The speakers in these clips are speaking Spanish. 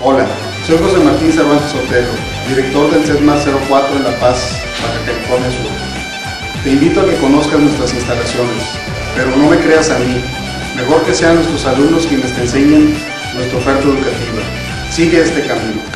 Hola, soy José Martín Cervantes Otero, director del CEDMAR 04 en La Paz, Baja California Sur. Te invito a que conozcas nuestras instalaciones, pero no me creas a mí. Mejor que sean nuestros alumnos quienes te enseñen nuestra oferta educativa. Sigue este camino.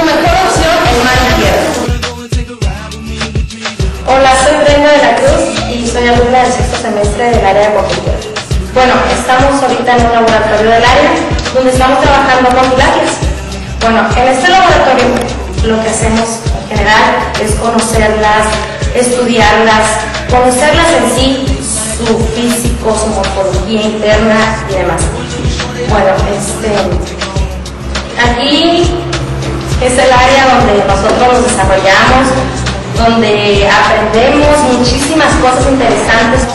Tu mejor opción y tierra. Hola, soy Brenda de la Cruz y soy alumna del sexto semestre del área de acuacultura. Bueno, estamos ahorita en un laboratorio del área donde estamos trabajando con tilapias. Bueno, en este laboratorio lo que hacemos en general es conocerlas, estudiarlas, conocerlas en sí, su físico, su morfología interna y demás. Bueno, este, aquí es el área donde nosotros nos desarrollamos, donde aprendemos muchísimas cosas interesantes.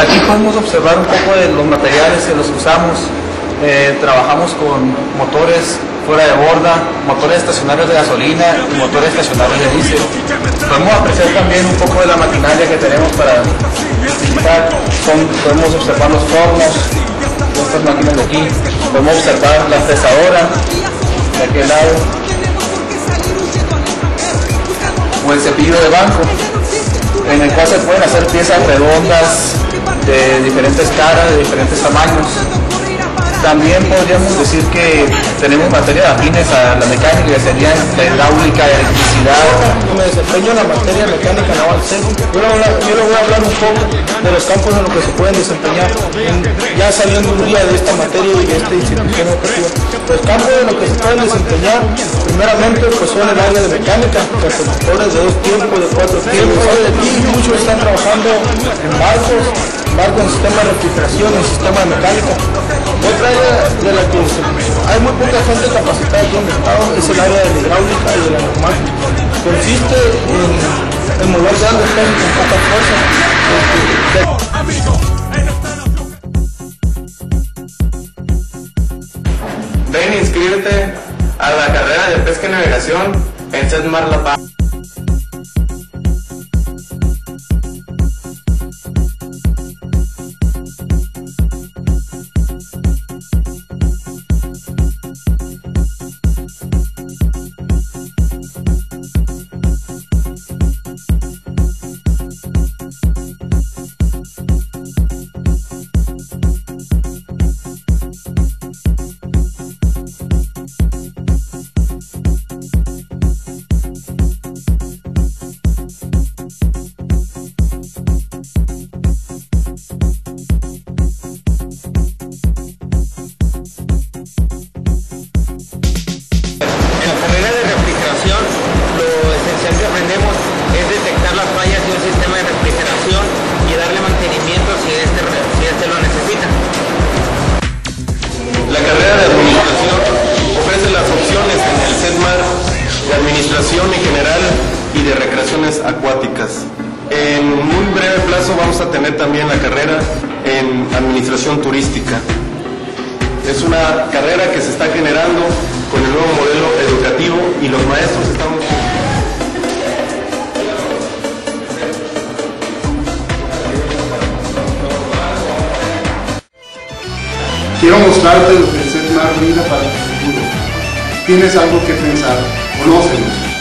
Aquí podemos observar un poco de los materiales que los usamos. Eh, trabajamos con motores fuera de borda, motores estacionarios de gasolina y motores estacionarios de diésel. Podemos apreciar también un poco de la maquinaria que tenemos para. Son- podemos observar los hornos, estas máquinas de aquí. Podemos observar la fresadora de aquel lado. o el cepillo de banco, en el cual se pueden hacer piezas redondas de diferentes caras, de diferentes tamaños. También podríamos decir que tenemos materias afines a la mecánica, que serían la hidráulica, electricidad. me desempeño en la materia mecánica naval C. Yo le, voy a, hablar un poco de los campos en los que se pueden desempeñar, ya saliendo un día de esta materia y de esta institución educativa. Los campos en los que se pueden desempeñar, primeramente, pues son el área de mecánica, los conductores de dos tiempos, de cuatro tiempos. Aquí muchos están trabajando en barcos, barcos en sistema de refrigeración, en sistema de mecánica. Otra área de la que hay muy poca gente capacitada aquí en el estado es el área de la hidráulica y de la neumática. Consiste en, en mover grandes pesos con poca fuerza. Ven inscríbete a la carrera de pesca y navegación en CEDMAR La Paz. acuáticas. En muy breve plazo vamos a tener también la carrera en administración turística. Es una carrera que se está generando con el nuevo modelo educativo y los maestros estamos... Quiero mostrarte lo que es más vida para el futuro. Tienes algo que pensar, conócenos.